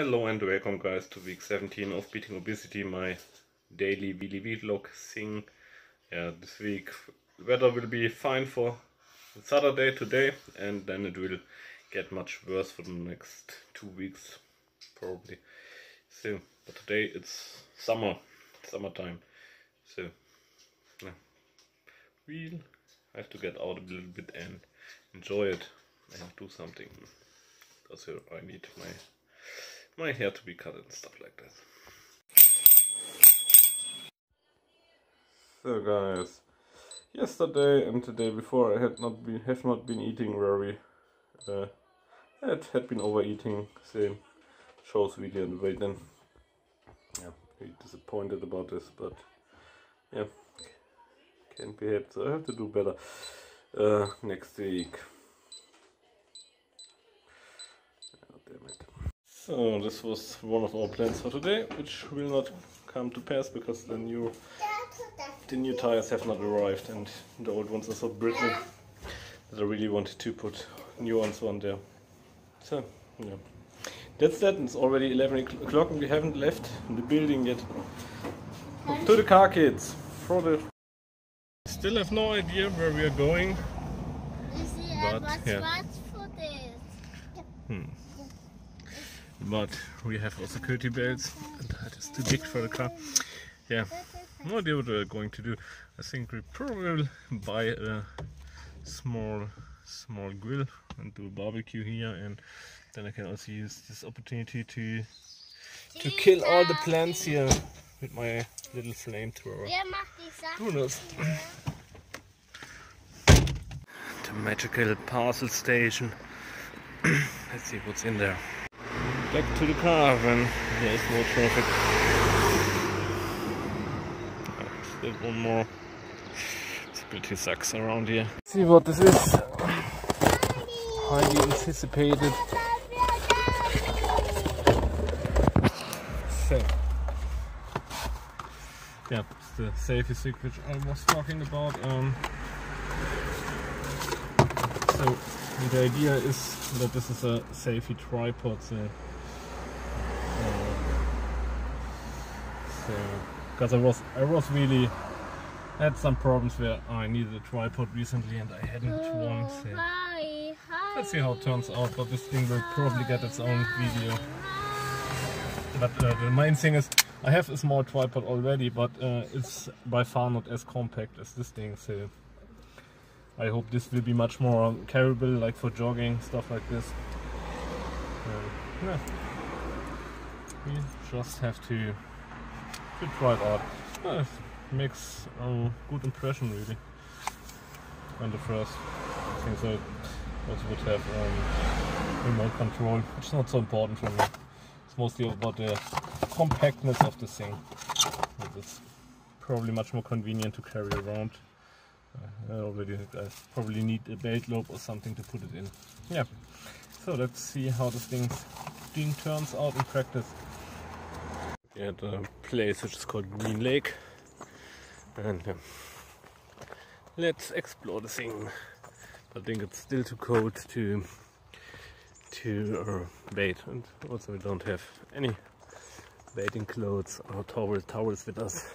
Hello and welcome guys to week 17 of Beating Obesity, my daily wheelie vlog thing. Yeah, this week weather will be fine for Saturday today and then it will get much worse for the next two weeks probably. So, but today it's summer, summertime. So, yeah. we'll have to get out a little bit and enjoy it and do something. Also I need my my hair to be cut and stuff like that. So guys, yesterday and the day before I had not been have not been eating very uh had had been overeating same shows video and weight then yeah really disappointed about this but yeah can't be helped so I have to do better uh next week. So this was one of our plans for today, which will not come to pass because the new the new tires have not arrived and the old ones are so brittle that I really wanted to put new ones on there. So yeah. That's that, it's already 11 o'clock and we haven't left the building yet. To the car kids! For the Still have no idea where we are going. But, yeah. Hmm but we have also security belts and that is too big for the car yeah no idea what we're going to do I think we probably will buy a small small grill and do a barbecue here and then I can also use this opportunity to to kill all the plants here with my little flamethrower. Who knows? The magical parcel station. Let's see what's in there back to the car when there is no traffic. Still one more. Visibility sucks around here. See what this is. Highly anticipated. So, yeah, it's the selfie stick which I was talking about. Um, so the idea is that this is a selfie tripod. So because I was I was really had some problems where I needed a tripod recently and I hadn't oh, one. So hi, hi. Let's see how it turns out, but this thing will probably get its own video. But uh, the main thing is I have a small tripod already, but uh, it's by far not as compact as this thing. So I hope this will be much more carryable, like for jogging, stuff like this. Uh, yeah. We just have to to try it out. It makes a good impression really. And the first, I think so. Also would have um, remote control, which is not so important for me. It's mostly about the compactness of the thing. It's probably much more convenient to carry around. Uh, I already I probably need a belt loop or something to put it in. Yeah. So let's see how this thing, thing turns out in practice at a place which is called Green Lake. And let's explore the thing I think it's still too cold to to uh, bait and also we don't have any baiting clothes or towel, towels with us.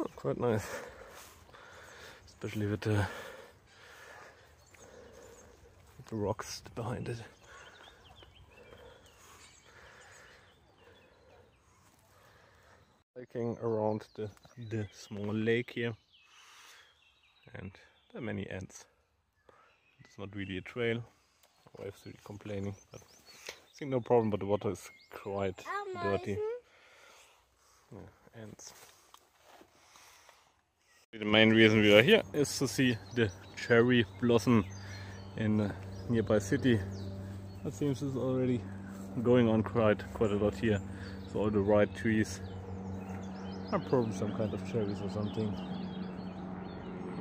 Oh, quite nice especially with the, with the rocks behind it. Hiking around the, the small lake here and there are many ants. It's not really a trail. My wife's really complaining, but I think no problem, but the water is quite dirty. Yeah, ants. The er main reason we are here is to see the cherry blossom in a nearby city. It seems it's already going on quite quite a lot here. So all the right trees are probably some kind of cherries or something.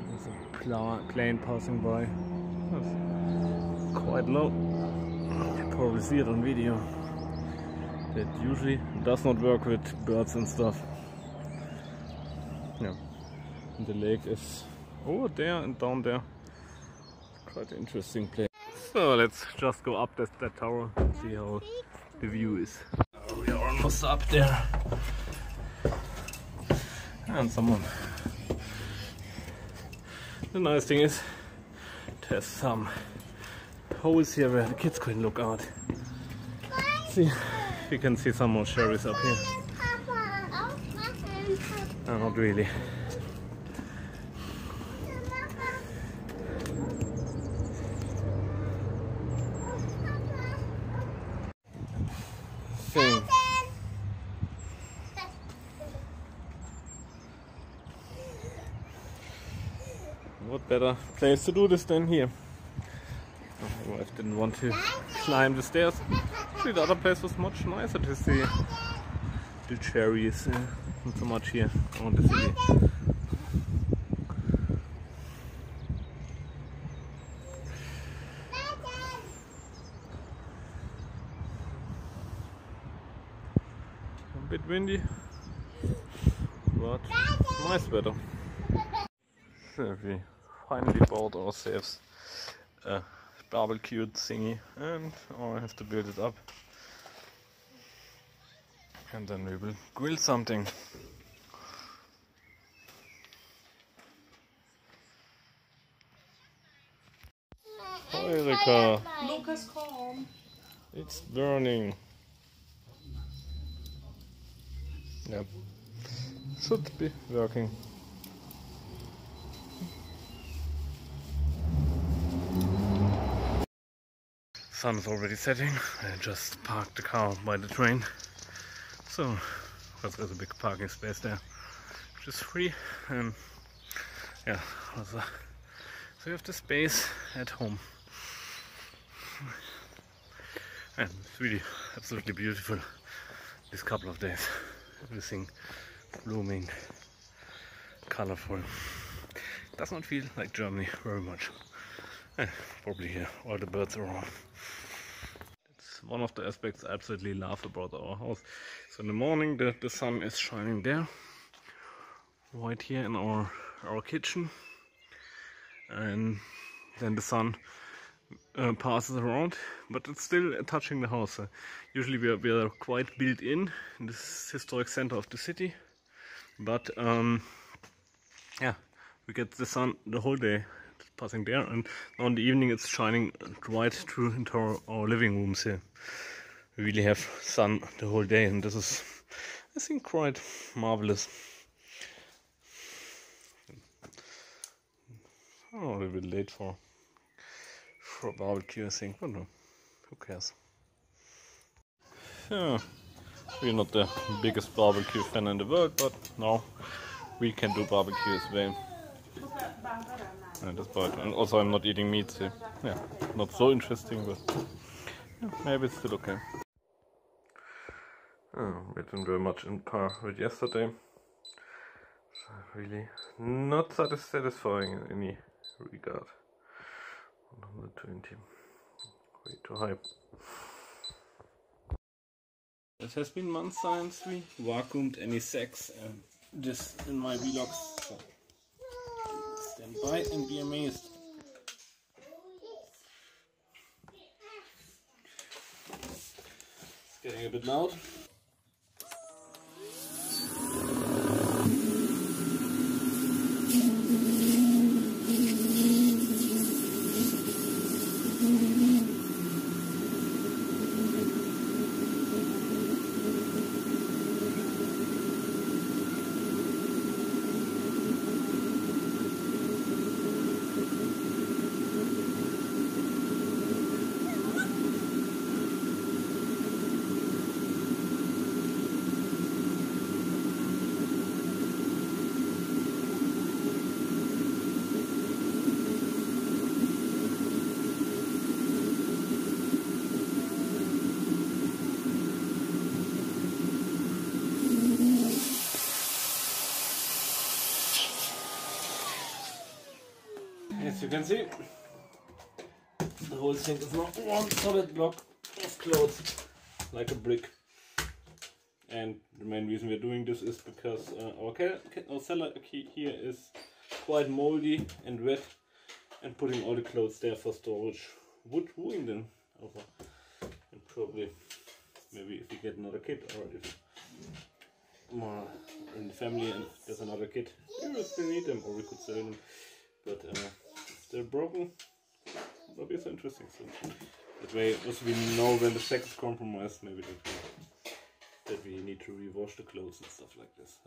There's a plane passing by. That's quite low. You probably see it on video. That usually does not work with birds and stuff. And the lake is over there and down there. Quite interesting place. So let's just go up that, that tower and see how the view is. We are almost up there. And someone. The nice thing is there's some holes here where the kids can look out. See, you can see some more cherries up here. No, uh, not really. Thing. What better place to do this than here? My wife didn't want to climb the stairs. Actually, the other place was much nicer to see the cherries. Uh, not so much here on the city. A bit windy, but nice weather. So we finally ourselves a eh, barbecue thingy and I have to build it up and then we will grill something. Hi Erika. Lucas, come. It's burning. Yep. Should be working. Sun is already setting. I just parked the car by the train. So there's a big parking space there, which is free. And yeah, uh, so you have the space at home. And it's really absolutely beautiful this couple of days. Everything blooming, colorful. Does not feel like Germany very much. Eh, probably here all the birds are around. It's one of the aspects I absolutely love about our house. So in the morning the, the sun is shining there, right here in our our kitchen, and then the sun uh, passes around, but it's still touching the house. Uh, usually we are, we are quite built in in this historic center of the city, but um, yeah, we get the sun the whole day passing there, and on the evening it's shining right through into our, our living rooms here. We really have sun the whole day, and this is, I think, quite marvelous. A little bit late for for a barbecue, I think. But no, who cares? Yeah, we're not the biggest barbecue fan in the world, but now we can do barbecue as well. And despite, and also I'm not eating meat, so yeah, not so interesting, but yeah, maybe it's still okay. Oh, we didn't very much in par with yesterday. So really not satisfying in any regard. 120. Way too high. It has been months since we vacuumed any sacks and this in my vlogs. By and be amazed. It's getting a bit loud. See, the whole thing is not one solid block of clothes, like a brick. and the main reason we're doing this is because uh, our, our cellar here is quite moldy and wet and putting all the clothes there for storage. Would ruin them. And probably maybe if we get another kid or if more in the family and there's another kid we will still need them or we could sell them. But uh, they're broken. That'll be so interesting so. That way also we know when the sex is compromised maybe that we, that we need to rewash the clothes and stuff like this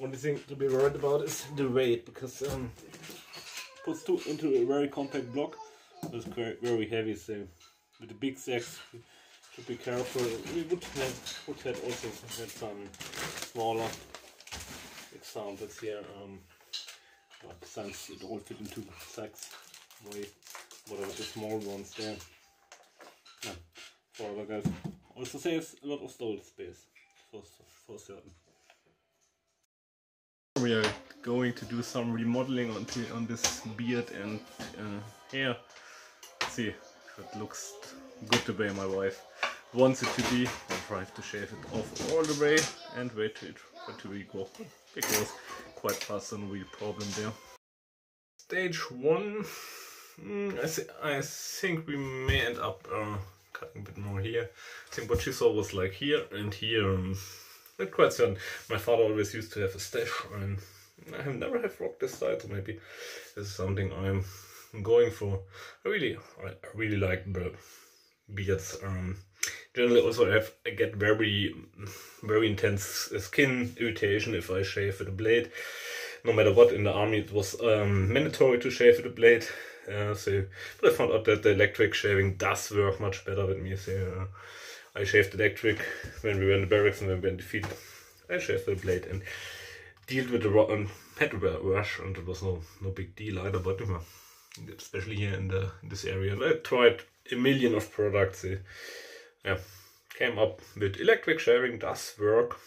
only thing to be worried about is the weight because um, puts two into a very compact block. It's very heavy so with the big sacks should be careful. We would have would have also had some smaller examples here um, but since it all fit into sacks way whatever the small ones there yeah, for guys also saves a lot of storage space. For, for certain we are going to do some remodeling on, on this beard and uh, hair. Let's see if it looks good the way my wife. Wants it to be. I'll try to shave it off all the way and wait to it to we go because quite fast and real problem there. Stage one, mm, I, th I think we may end up uh, cutting a bit more here. I think what she saw was like here and here. Um, not quite certain. My father always used to have a stash and I have never have rocked this side, so maybe this is something I'm going for. I really, I really like the beards. Um, generally, also have, I get very, very intense skin irritation if I shave with a blade. No matter what, in the army it was um, mandatory to shave with a blade. Uh, so, but I found out that the electric shaving does work much better with me. So, uh, I shaved electric when we were in the barracks and when we were in the field. I shaved the blade and dealt with the um, pet wash and it was no no big deal either. But especially here in the in this area, and I tried a million of products. Uh, yeah, came up with electric shaving does work.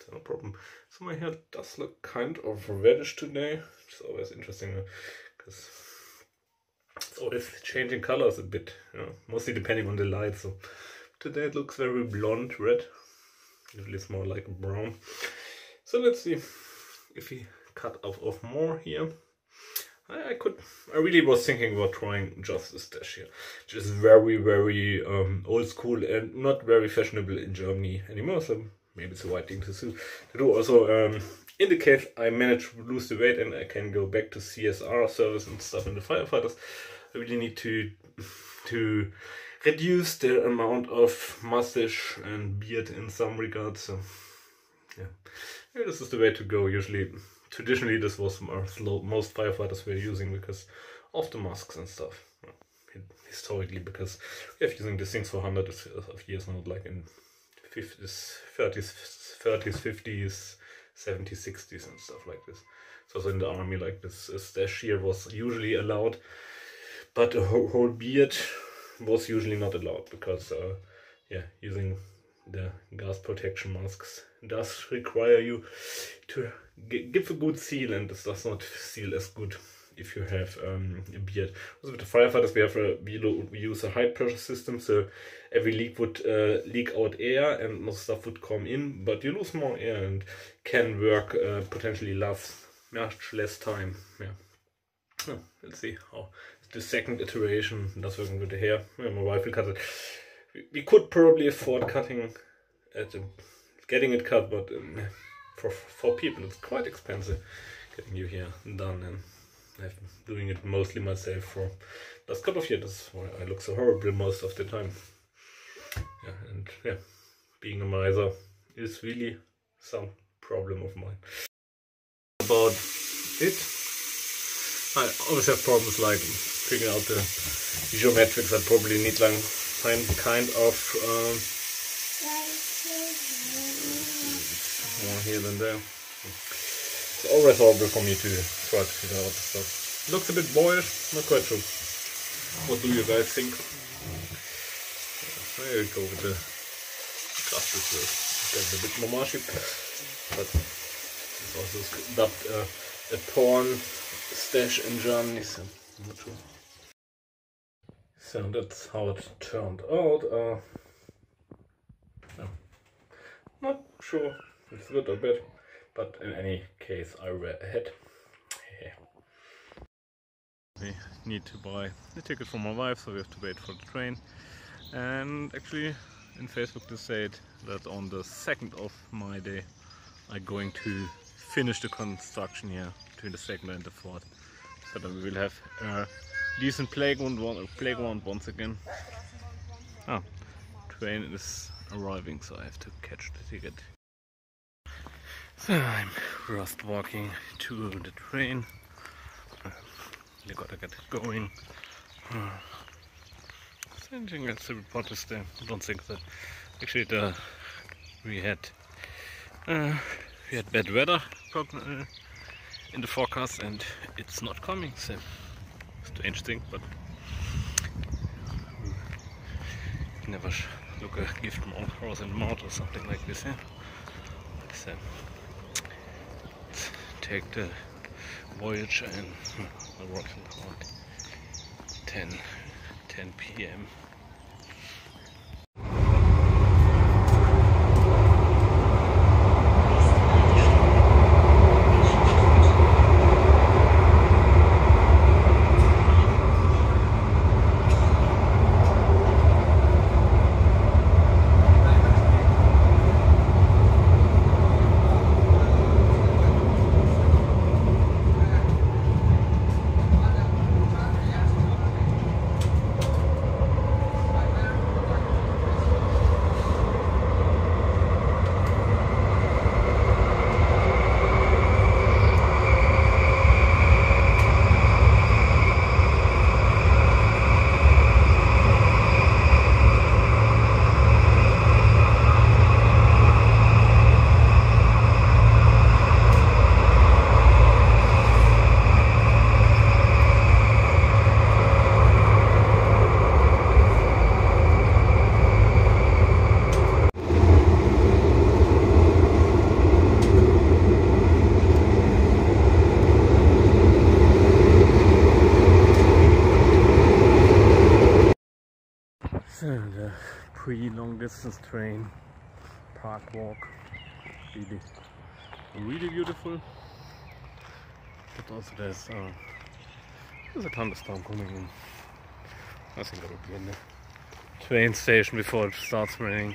So no problem. So my hair does look kind of reddish today. It's always interesting because. Uh, it's always changing colors a bit, you know, mostly depending on the light. So Today it looks very blonde red. Usually it's more like brown. So let's see if we cut off, off more here. I, I could, I really was thinking about trying just a stash here. Which is very, very um, old school and not very fashionable in Germany anymore. So maybe it's the right thing to do. To do also, um, in the case I manage to lose the weight and I can go back to CSR service and stuff in the firefighters, I really need to to reduce the amount of mustache and beard in some regards. So, yeah. yeah, this is the way to go. Usually, traditionally, this was slow, most firefighters were using because of the masks and stuff. Historically, because we have using these things for hundreds of years now, like in 50s, 30s, 30s, 50s, 70s, 60s, and stuff like this. So, in the army, like this stash here was usually allowed, but a whole beard was usually not allowed because uh, yeah using the gas protection masks does require you to give a good seal and this does not seal as good if you have um, a beard. Also with the firefighters we have a, we use a high pressure system so every leak would uh, leak out air and most stuff would come in but you lose more air and can work uh, potentially last much less time. Yeah. Oh, let's see how the second iteration does working with the hair. Yeah, my wife will cut it. We, we could probably afford cutting at the, getting it cut, but um, for for people it's quite expensive getting you here done and I'm doing it mostly myself for last couple of years. That's why I look so horrible most of the time. Yeah, and yeah, being a miser is really some problem of mine. About it. I always have problems like figuring out the geometrics. I probably need like kind of um, more here than there. It's always horrible for me to try to figure out the stuff. Looks a bit boyish, not quite sure. What do you guys think? I go with the with That's a bit more marshy, but it's also dubbed uh, a porn stash in Germany, so not sure. So that's how it turned out. Uh, Not sure it's good or bad, but in any case I read ahead. Yeah. We need to buy a ticket for my wife, so we have to wait for the train. And actually in Facebook they said that on the 2nd of my day I'm going to finish the construction here between the 2nd and the 4th. So then we will have a decent playground, playground once again. Ah, train is arriving so I have to catch the ticket. So I'm just walking to the train. Uh, you gotta get going. Uh, else to report there? I don't think that. Actually, the, we had uh, we had bad weather uh, in the forecast, and it's not coming. So strange thing, but never look a gift horse and mouth or something like this. Yeah? So take the voyage and hmm, the rocking about 10 10 p.m. the pre-long distance train park walk really really beautiful. But also there's uh, there's a thunderstorm coming in. I think I will be in the train station before it starts raining.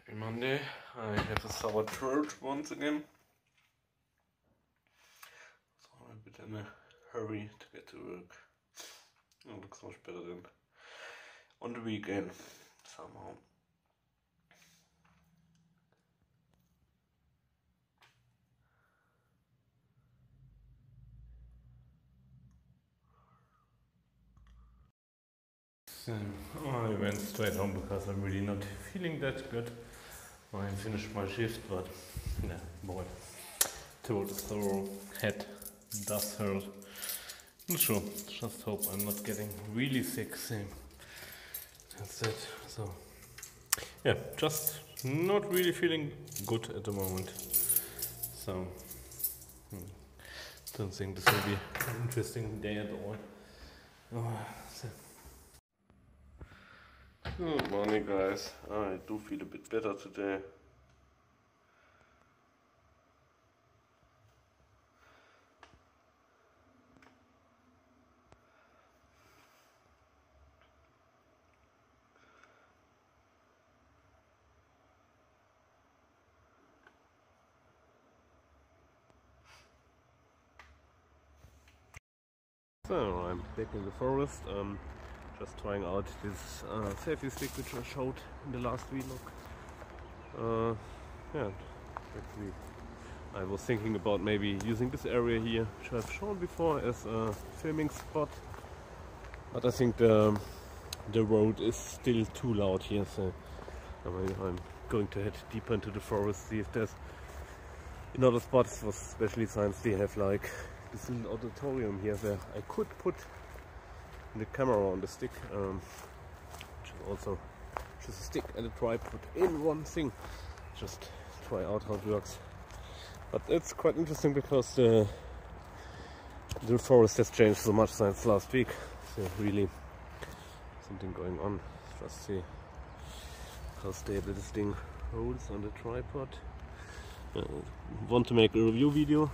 Happy Monday. I have a sour throat once again. So I'm a bit in hurry to get to work. It looks much better than on the weekend somehow. So I went straight home because I'm really not feeling that good. I finished my shift, but yeah, boy, the thorough head does hurt. Not sure. Just hope I'm not getting really sick soon. That's it. So, yeah, just not really feeling good at the moment. So, hmm. don't think this will be an interesting day at all. Oh, so. Good morning, guys. I do feel a bit better today. So I'm back in the forest, um, just trying out this uh, selfie stick which I showed in the last vlog. Uh, yeah, actually I was thinking about maybe using this area here, which I've shown before as a filming spot. But I think the, the road is still too loud here, so I mean, I'm going to head deeper into the forest, see if there's in other spots, especially science, they have like this little auditorium here where I could put the camera on the stick, um, which is also just a stick and a tripod in one thing. Just try out how it works. But it's quite interesting because the the forest has changed so much since last week. So really something going on. Let's just see how stable this thing holds on the tripod. Uh, want to make a review video.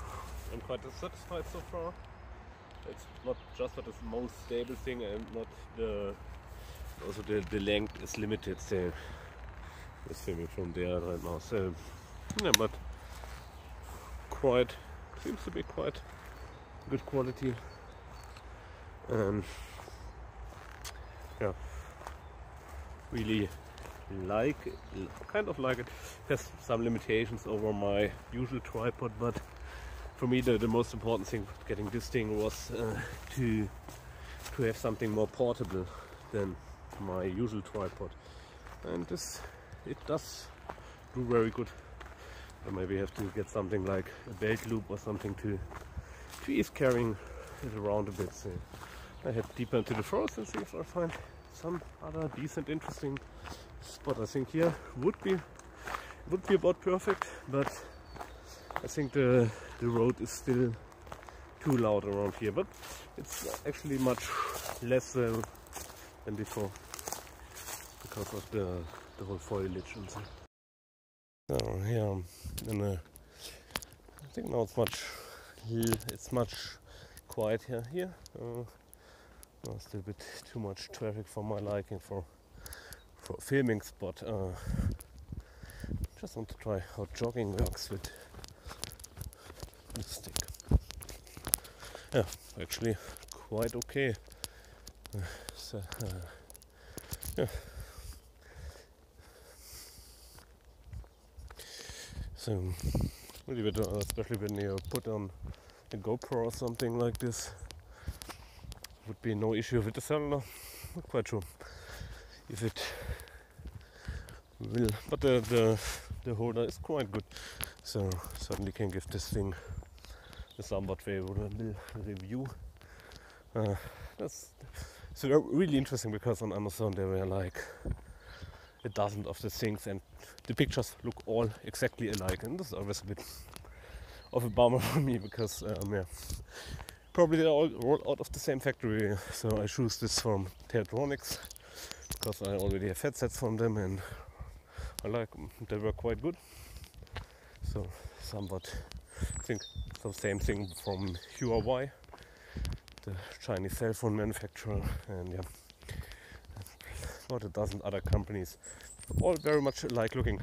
I'm quite satisfied so far. It's not just that it's the most stable thing and not the also the, the length is limited so it's filming from there right now. So yeah but quite seems to be quite good quality. And yeah. Really like kind of like it. Has some limitations over my usual tripod but for me the, the most important thing getting this thing was uh, to to have something more portable than my usual tripod. And this it does do very good. Or maybe have to get something like a belt loop or something to to ease carrying it around a bit. So I head deeper into the forest and see if I find some other decent interesting spot. I think here would be would be about perfect but I think the the road is still too loud around here but it's actually much less uh, than before because of the the whole foliage and so. So a, I think now it's much it's much quiet here. Uh, no, still a bit too much traffic for my liking for for filming spot. Uh, just want to try how jogging works with stick. Yeah, actually quite okay. So, uh, yeah. So really uh, especially when you put on a GoPro or something like this, would be no issue with the cellular. Not quite sure if it will, but the the, the holder is quite good, so certainly can give this thing a somewhat favorable review. Uh, that's so really interesting because on Amazon they were like a dozen of the things and the pictures look all exactly alike and this is always a bit of a bummer for me because um, yeah, probably they're all, all out of the same factory so I choose this from TaoTronics because I already have headsets from them and I like them. They were quite good. So somewhat I think the same thing from Huawei, the Chinese cell phone manufacturer and yeah about a dozen other companies, all very much alike looking.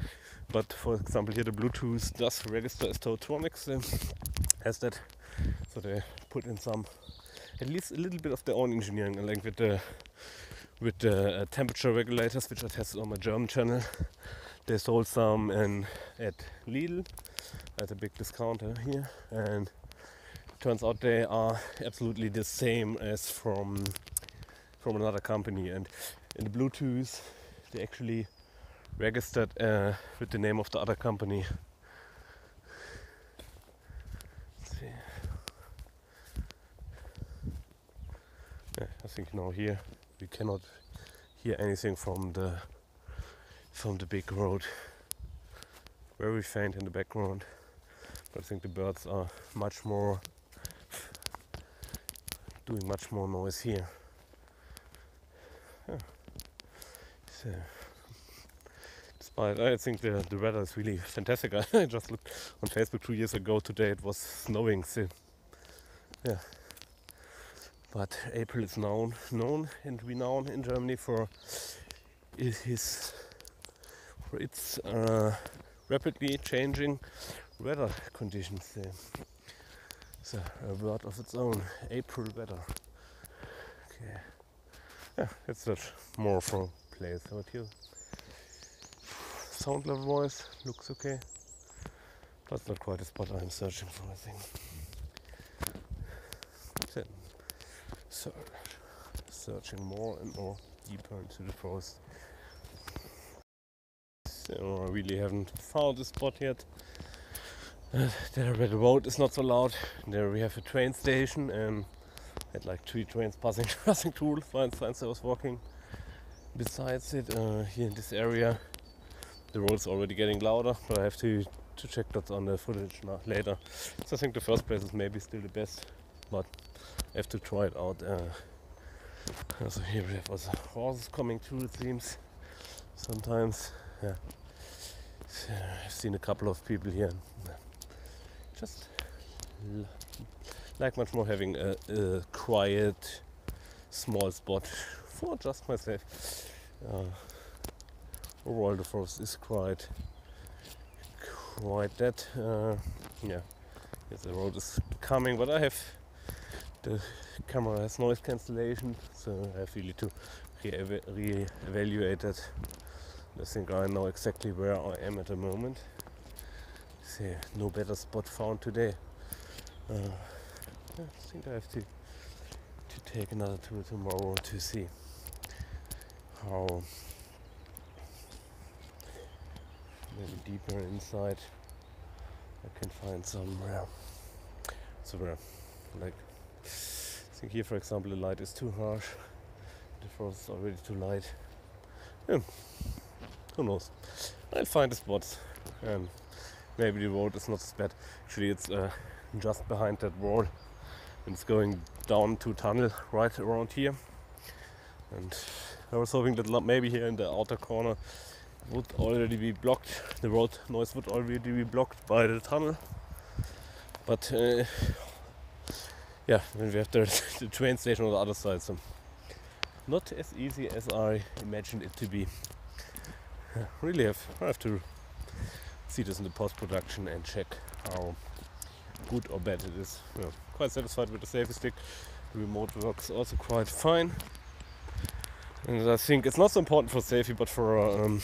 But for example, here the Bluetooth does register as TaoTronics, um, has that, so they put in some, at least a little bit of their own engineering, like with the with the uh, temperature regulators, which I tested on my German channel. They sold some in, at Lidl at a big discounter here, and turns out they are absolutely the same as from from another company. And in the Bluetooth, they actually registered uh, with the name of the other company. Yeah, I think now here we cannot hear anything from the from the big road. Very faint in the background, but I think the birds are much more doing much more noise here. Yeah. So, I think the, the weather is really fantastic. I just looked on Facebook two years ago. Today it was snowing. So yeah, but April is known known and renowned in Germany for his for its uh, rapidly changing weather conditions. it's a word of its own, April weather. Okay. Yeah, it's not more from place out here. Sound level wise looks okay. But not quite the spot I'm searching for I think. So searching more and more deeper into the forest. So I really haven't found a spot yet. Uh, there where the road is not so loud. There we have a train station and had like three trains passing passing through since I was walking besides it uh, here in this area the road's already getting louder but I have to to check that on the footage now, later so I think the first place is maybe still the best but I have to try it out uh, Also here we have also horses coming through it seems sometimes yeah I've seen a couple of people here. Just like much more having a, a quiet small spot for just myself. Uh, overall the forest is quite quite dead uh, yeah. Yes the road is coming but I have the camera has noise cancellation so I have really to re-evaluate it I think I know exactly where I am at the moment. See no better spot found today. Uh, I think I have to to take another tour tomorrow to see how maybe deeper inside I can find somewhere somewhere. Like I think here for example the light is too harsh. The forest is already too light. Yeah. Who knows? I'll find the spots um, maybe the road is not as bad. Actually it's uh, just behind that wall. And it's going down to tunnel right around here. And I was hoping that maybe here in the outer corner would already be blocked. The road noise would already be blocked by the tunnel. But uh, yeah then we have the, the train station on the other side so not as easy as I imagined it to be really have I have to see this in the post-production and check how good or bad it is. Yeah, quite satisfied with the selfie stick. The remote works also quite fine. And I think it's not so important for safety but for um,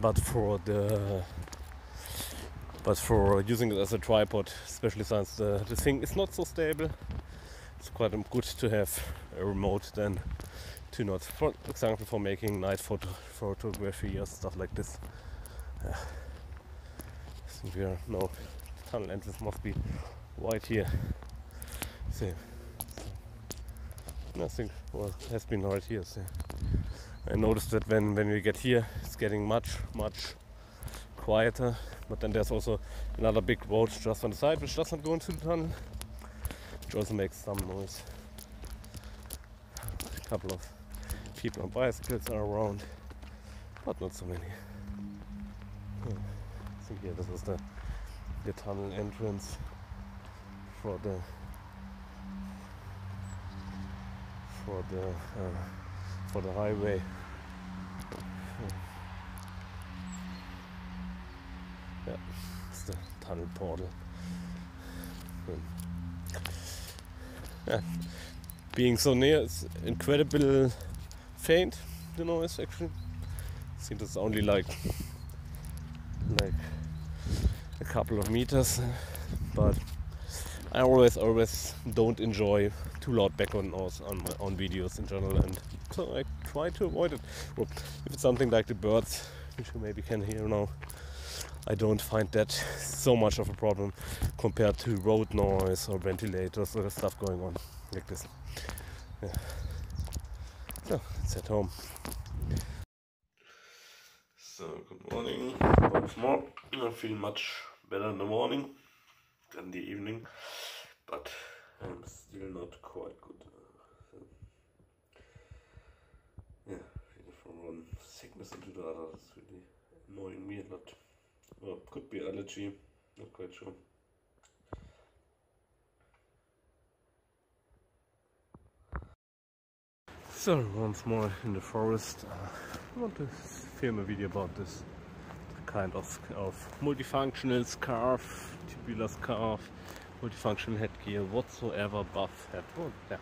but for the but for using it as a tripod especially since the, the thing is not so stable. It's quite good to have a remote then for example for making night photo photography or stuff like this. Uh, I we are tunnel entrance must be right here. See. Nothing well has been right here so I noticed that when when we get here it's getting much much quieter but then there's also another big road just on the side which does not go into the tunnel. Which also makes some noise. A couple of people bicycles are around but not so many hmm. Think here this is the the tunnel entrance for the for the uh, for the highway. Yeah, it's the tunnel portal. Yeah. Being so near, it's incredible faint. The noise actually. Think it's only like like a couple of meters, but I always always don't enjoy too loud background noise on my on videos in general, and so I try to avoid it. Well, if it's something like the birds, which you maybe can hear now, I don't find that so much of a problem compared to road noise or ventilators or stuff going on like this. Yeah. It's at home. So good morning once more. I feel much better in the morning than the evening, but I'm still not quite good. Yeah, from one sickness into the other, it's really annoying me a lot. Well, could be allergy, not quite sure. So once more in the forest, uh, I want to film a video about this kind of, of multifunctional scarf, tubular scarf, multifunctional headgear, whatsoever, buff head. Oh, yeah.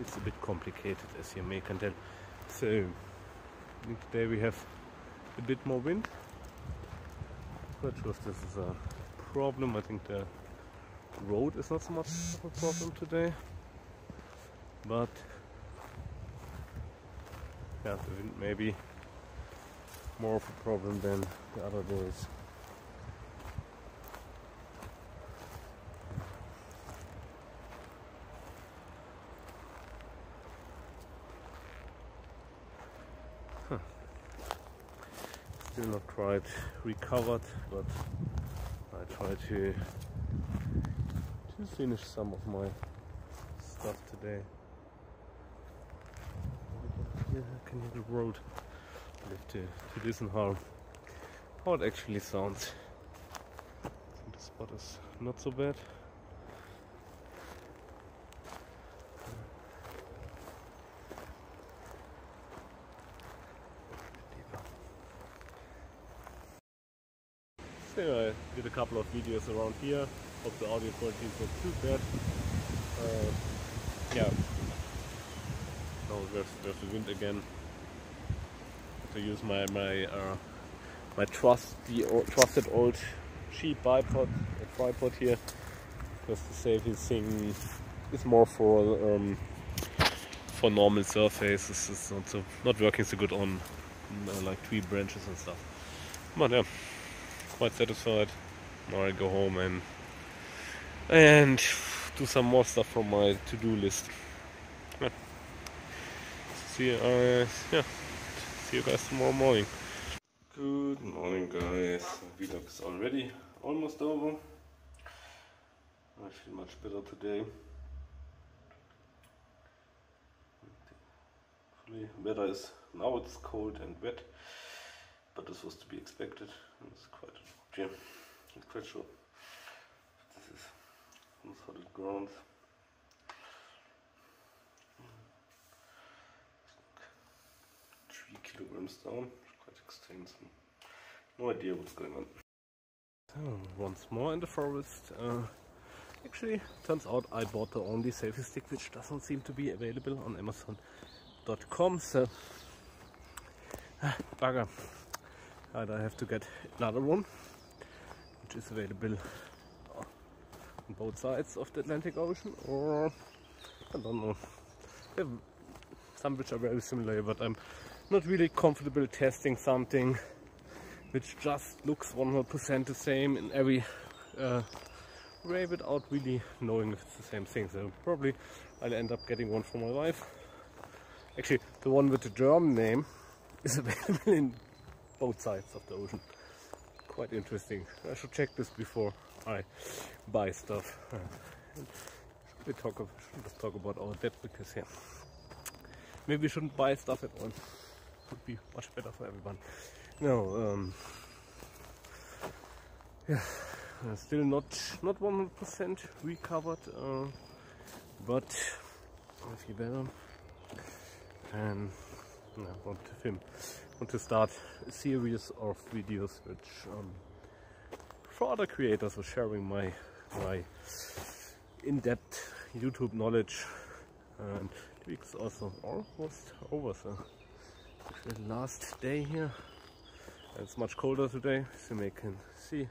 It's a bit complicated as you may can tell. So, today we have a bit more wind. Not sure if this is a problem. I think the road is not so much of a problem today. But maybe more of a problem than the other days. Huh. Still not quite recovered, but I try to to finish some of my stuff today. I can the road live to, to how, how it actually sounds. the spot is not so bad. So I did a couple of videos around here. Hope the audio quality is not too bad. Uh, yeah. Now there's, there's the wind again. To use my my uh, my trusty trusted old cheap bipod tripod here because the safety thing is more for um, for normal surfaces. It's not so not working so good on uh, like tree branches and stuff. But yeah quite satisfied. Now I go home and and do some more stuff from my to-do list. See, uh, yeah. See you guys tomorrow morning. Good morning, guys. Vlog is already almost over. I feel much better today. Hopefully, weather is now it's cold and wet but this was to be expected. It's quite yeah, it's quite sure. This is solid ground. Quite. No idea what's going on. So, once more in the forest. Uh, actually, turns out I bought the only selfie stick which doesn't seem to be available on Amazon.com. So, ah, bugger. And I have to get another one, which is available on both sides of the Atlantic Ocean, or I don't know. Some which are very similar, but I'm not really comfortable testing something which just looks 100% the same in every uh, way without really knowing if it's the same thing. So probably I'll end up getting one for my wife. Actually, the one with the German name is available in both sides of the ocean. Quite interesting. I should check this before I buy stuff. Uh, we talk of, let's talk about our debt because yeah, maybe we shouldn't buy stuff at all. Would be much better for everyone. No, um, yeah, uh, still not not 100% recovered, uh, but I feel better and I want to film want to start a series of videos which um, for other creators are sharing my my in-depth YouTube knowledge. And the week's also almost over so the last day here it's much colder today so you can see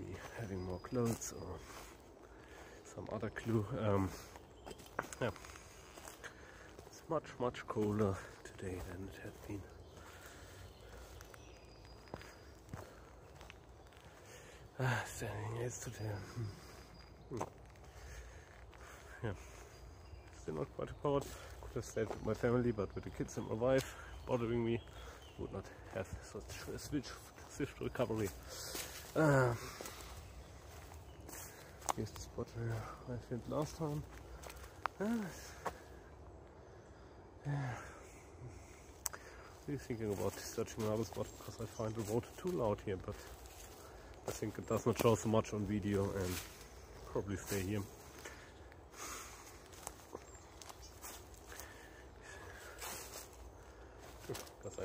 me having more clothes or some other clue um, yeah it's much much colder today than it had been. Ah, standing yesterday. Hmm. Yeah, still not quite about. Could have stayed with my family, but with the kids and my wife bothering me, would not have such a switch, swift recovery. Uh, here's the spot where I filmed last time. Uh, yeah really thinking about searching another spot because I find the road too loud here, but I think it does not show so much on video and probably stay here.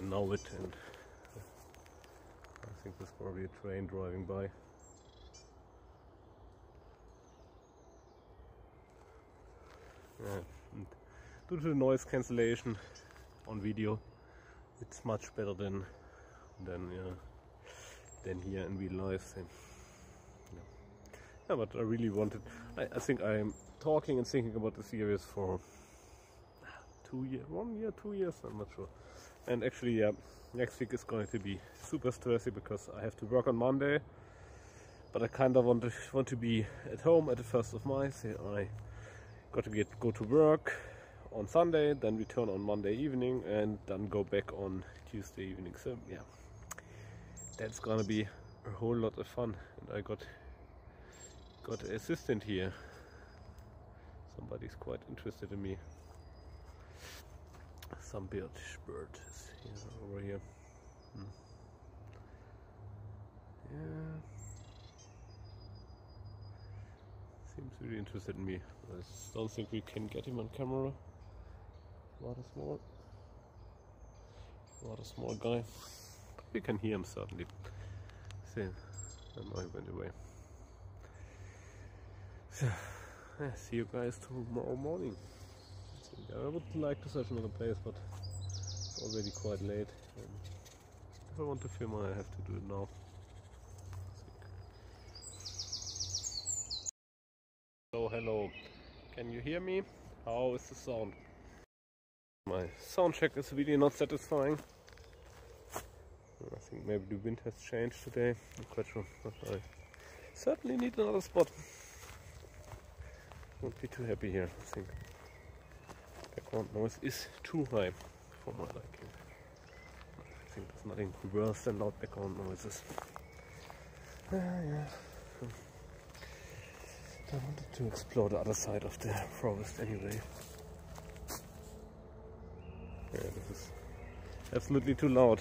Know it and I think there's probably a train driving by. Yeah, due to the noise cancellation on video it's much better than than yeah, than here in real life. And, yeah. yeah, but I really wanted. I, I think I'm talking and thinking about the series for two years, one year, two years. I'm not sure. And actually, yeah, next week is going to be super stressy because I have to work on Monday. But I kind of want to want to be at home at the first of May. So I got to get go to work on Sunday, then return on Monday evening, and then go back on Tuesday evening. So yeah, that's gonna be a whole lot of fun. And I got got an assistant here. Somebody's quite interested in me. Some British birds here, over here. Hmm. Yeah. Seems really interested in me. I don't think we can get him on camera. A small. A small guy. But we can hear him certainly. See, and I went away. So, yeah, see you guys tomorrow morning. I would like to search another place, but it's already quite late. And if I want to film, I have to do it now. Hello, hello. Can you hear me? How is the sound? My sound check is really not satisfying. I think maybe the wind has changed today. I'm quite sure. But I certainly need another spot. Won't be too happy here, I think background noise is too high for my liking. I think there's nothing worse than loud background noises. Uh, yeah. I wanted to explore the other side of the forest anyway. Yeah, this is absolutely too loud.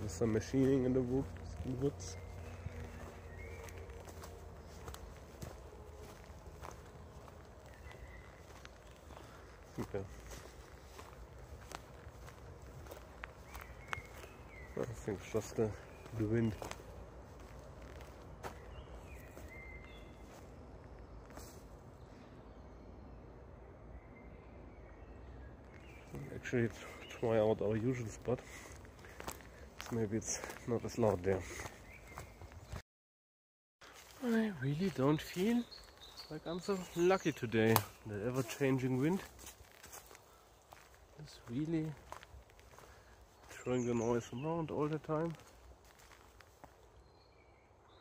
There's some machining in the woods. In the woods. Okay. I think it's just the, the wind. Actually try out our usual spot. So maybe it's not as loud there. I really don't feel like I'm so lucky today. The ever-changing wind is really throwing the noise around all the time.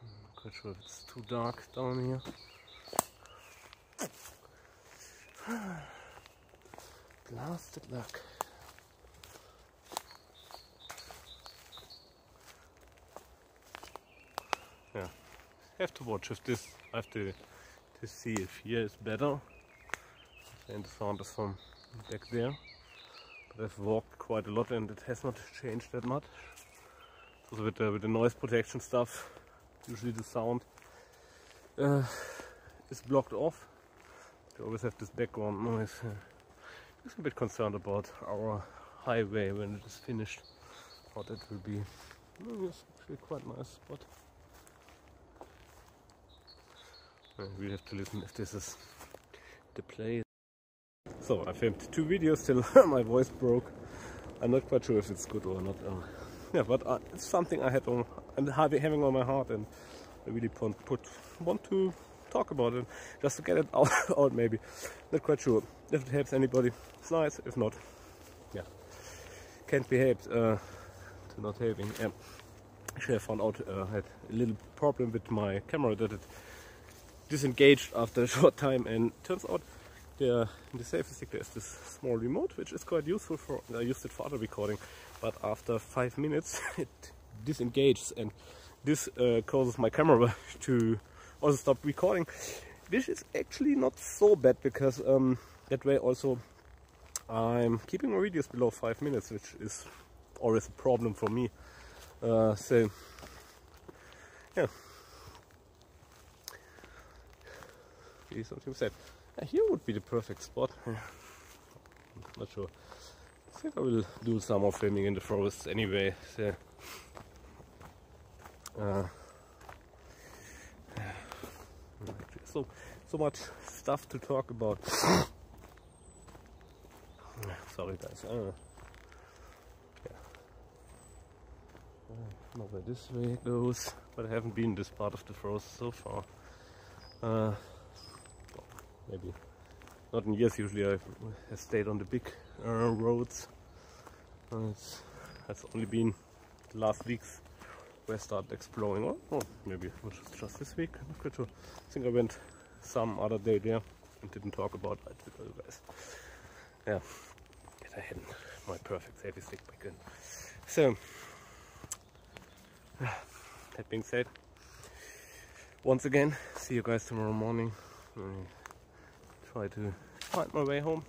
I'm not sure if it's too dark down here. Blasted luck. Yeah, have to watch if this. I have to to see if here is better. And the sound is from back there. I've walked quite a lot and it has not changed that much. So with the, with the noise protection stuff, usually the sound uh, is blocked off. You always have this background noise. Uh, just a bit concerned about our highway when it is finished. How that will be. Mm, it's actually quite nice spot. Uh, we have to listen if this is the place. So I filmed two videos till my voice broke. I'm not quite sure if it's good or not. Uh, yeah, but uh, it's something I had on and having on my heart, and I really put, put want to talk about it just to get it out, out. Maybe not quite sure if it helps anybody. It's nice. If not, yeah, can't be helped uh, to not helping. Yeah. Actually, I found out uh, I had a little problem with my camera that it disengaged after a short time, and turns out the, the selfie stick there is this small remote which is quite useful for I used it for other recording but after five minutes it disengages and this uh, causes my camera to also stop recording which is actually not so bad because um, that way also I'm keeping my videos below five minutes which is always a problem for me. Uh, so yeah. Something said here would be the perfect spot. Not sure. I think I will do some more filming in the forest anyway. So, uh, so, so much stuff to talk about. Sorry guys. Uh, yeah. I know where this way goes, but I haven't been this part of the forest so far. Uh, maybe not in years usually I have stayed on the big uh, roads. Uh, it's only been the last weeks where I started exploring. Or oh, maybe it was just this week. I think I went some other day there and didn't talk about it with you guys. Yeah I had my perfect selfie stick back in so that being said once again see you guys tomorrow morning try to find my way home.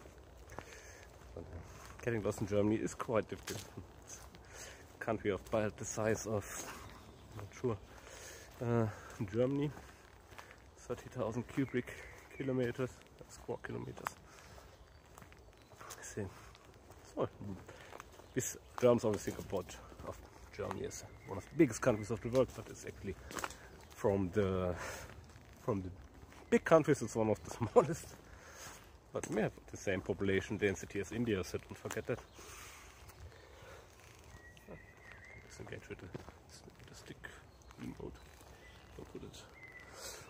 getting lost in Germany is quite difficult. It's a country of about the size of, I'm not sure, uh, Germany, 30,000 cubic kilometers, square kilometers. See, so this Germans always think about of Germany as one of the biggest countries of the world, but it's actually from the from the big countries, it's one of the smallest. But we have the same population density as India, so don't forget that. Disengage with the, stick. I'll put it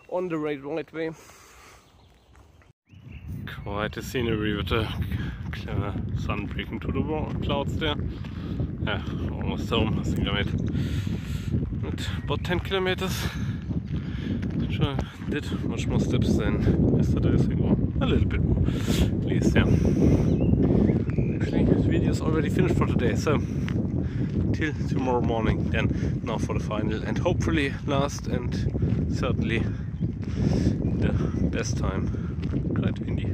on the right, right way. Quite a scenery with the uh, sun breaking through the clouds there. Yeah, almost home. I think I made about 10 kilometers. Sure, did much more steps than yesterday, I think, a little bit more, at least, yeah. Actually, the video is already finished for today, so till tomorrow morning, then now for the final, and hopefully last and certainly the best time. Quite windy.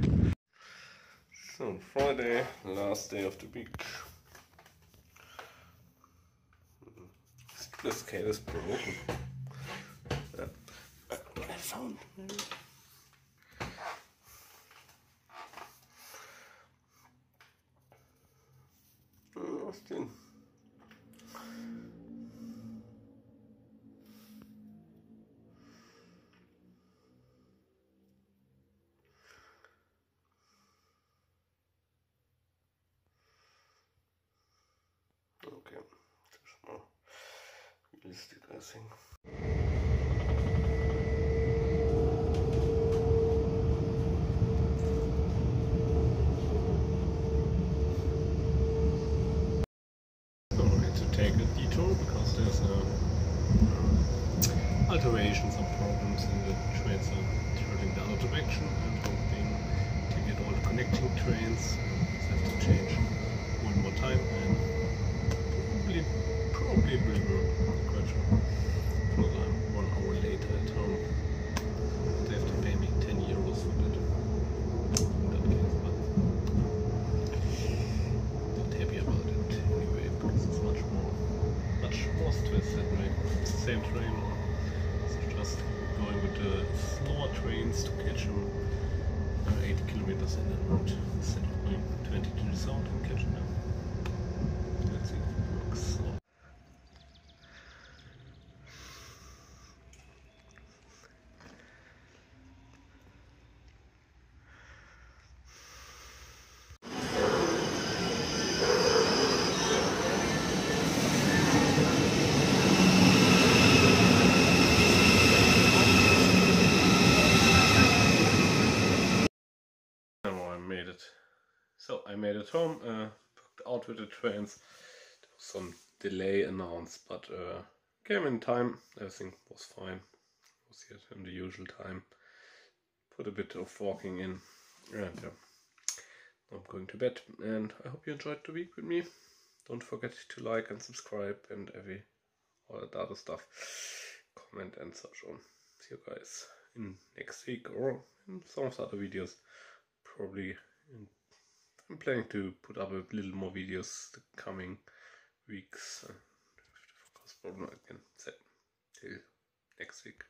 So, Friday, last day of the week. This cable is broken. Yeah. I found maybe. Lost in. Okay, just more realistic, I think. Sorry to take a detour because there's uh, alteration, some problems in the trains are turning the other direction and hoping to get all the connecting trains. So have to change one more time and probably probably will work. Because I'm one hour later at home. They have to pay me 10 euros for that. In that case, but not happy about it anyway because it's much more much more stress that way. It's the same train or it's just going with the slower trains to catch them uh, 80 kilometers in the road instead of going 20 to the south and catching them. Let's see if it works. So. Now I made it. It home, uh, booked out with the trains. There was some delay announced, but uh, came in time. Everything was fine. Was here in the usual time. Put a bit of walking in, and yeah, I'm going to bed. And I hope you enjoyed the week with me. Don't forget to like and subscribe and every all that other stuff. Comment and such on. See you guys in next week or in some of the other videos probably in, I'm planning to put up a little more videos the coming weeks. Uh, of course, probably not again. So, till next week.